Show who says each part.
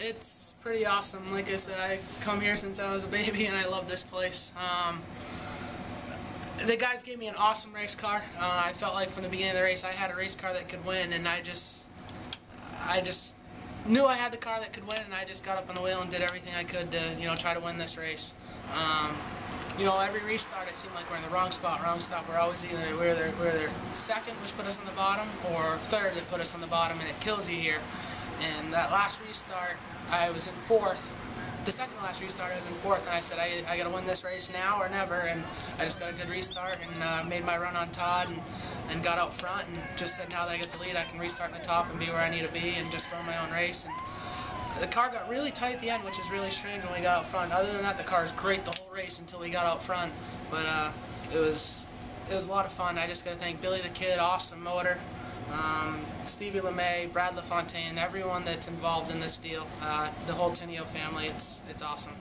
Speaker 1: it's pretty awesome. Like I said, I come here since I was a baby, and I love this place. Um, the guys gave me an awesome race car. Uh, I felt like from the beginning of the race, I had a race car that could win, and I just, I just knew I had the car that could win, and I just got up on the wheel and did everything I could to, you know, try to win this race. Um, you know, every restart it seemed like we're in the wrong spot, wrong stop. We're always either we're either, we're either second, which put us on the bottom, or third that put us on the bottom, and it kills you here. And that last restart, I was in fourth. The second last restart, I was in fourth, and I said, I, I got to win this race now or never. And I just got a good restart and uh, made my run on Todd and, and got out front and just said, now that I get the lead, I can restart in the top and be where I need to be and just run my own race. And the car got really tight at the end, which is really strange when we got out front. Other than that, the car was great the whole race until we got out front. But uh, it was it was a lot of fun. I just got to thank Billy the Kid, awesome motor, um, Stevie LeMay, Brad LaFontaine, everyone that's involved in this deal, uh, the whole Tenio family. It's it's awesome.